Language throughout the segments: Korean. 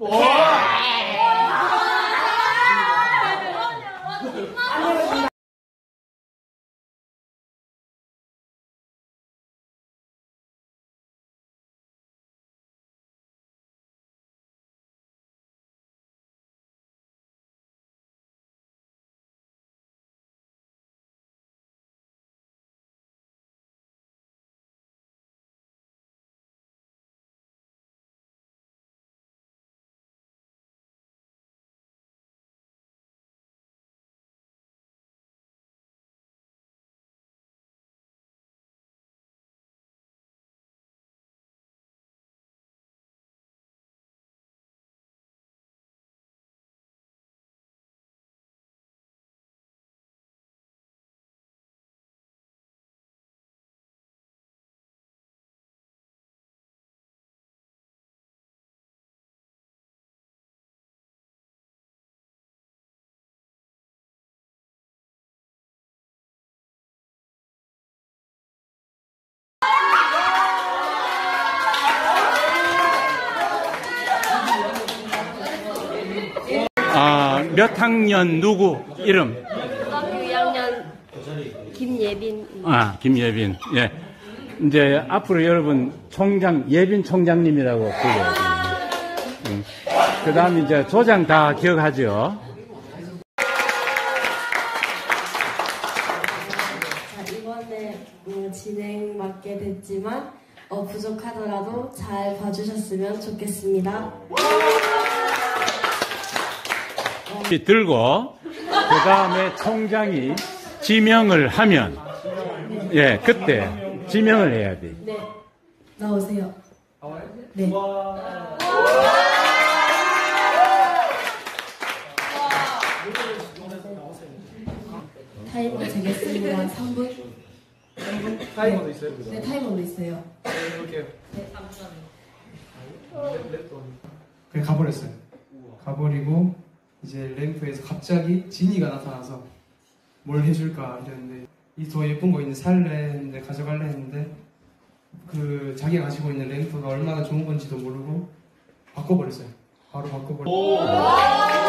아, 몇 학년 누구 이름? 중학교 2학년 김예빈 아, 김예빈. 예. 이제 앞으로 여러분 총장 예빈 총장님이라고 불러요. 음. 그다음 이제 조장 다 기억하죠? 자, 이번에 음, 진행 맡게 됐지만 어, 부족하더라도 잘 봐주셨으면 좋겠습니다. 들고 그 다음에 총장이 지명을 하면 예, 그때 지명을 해야 돼. 네, 나오세요. 네. 타이머 재겠습니다. 3분. 타이머도 있어요? 네, 타이머도 있어요. 이렇게. 그냥 가버렸어요. 가버리고 이제 램프에서 갑자기 지니가 나타나서 뭘 해줄까 이랬는데 이 더 예쁜 거 있는데 살래 했는데 가져갈래 했는데 그 자기가 가지고 있는 램프가 얼마나 좋은 건지도 모르고 바꿔버렸어요. 바로 바꿔버렸어요.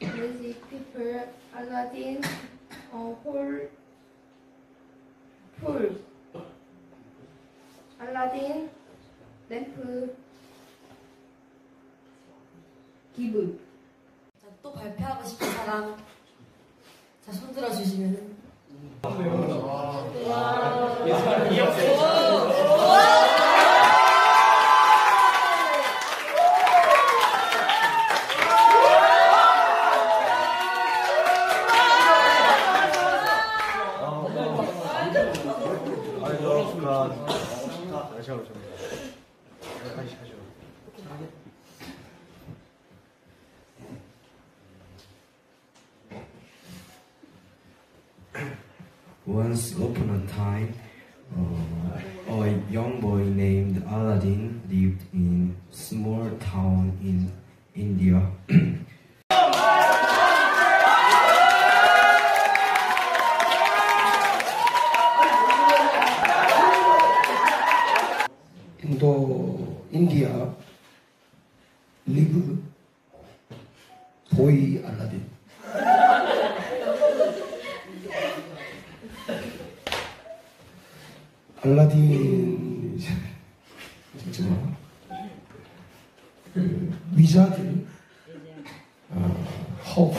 music people Aladdin 알라딘 램프 기분 자, 또 발표하고 싶은 사람. 자, 손 들어주시면 Once upon a time, uh, a young boy named Aladdin lived in a small town in India. 알라딘 진짜 그 위자들 어, 허브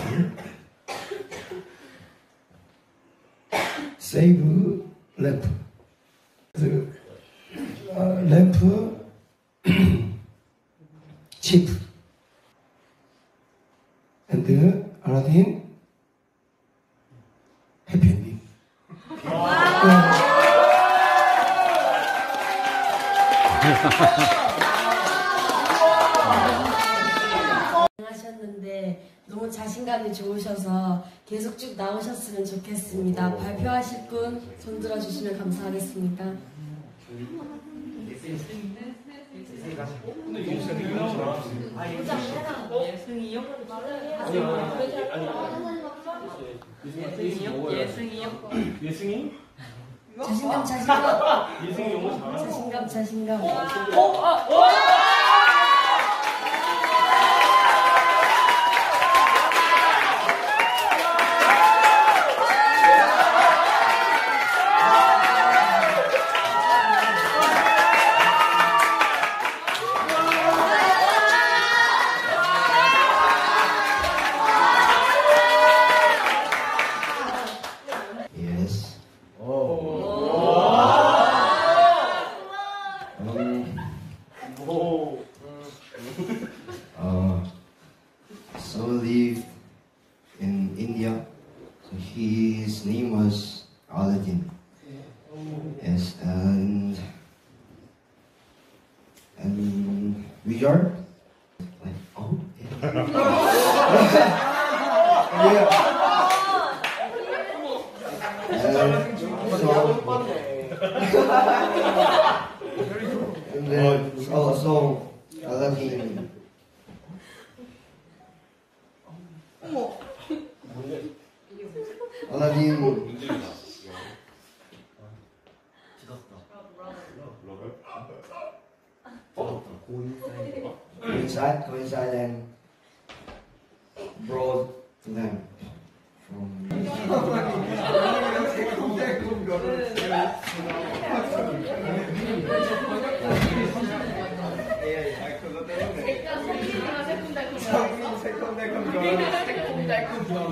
세이브 램프 그 어, 램프 치프 앤드 알라딘 자신감이 좋으셔서 계속 쭉 나오셨으면 좋겠습니다. 발표하실 분 손 들어 주시면 감사하겠습니다. 예승이? 자신감, 자신감. 예승이 영어 잘하는 자신감, 자신감. Yes. His name was Aladdin. Yes, and and wizard. Like oh yeah. And so, and then also Aladdin. 하나님 you. coincide and brought from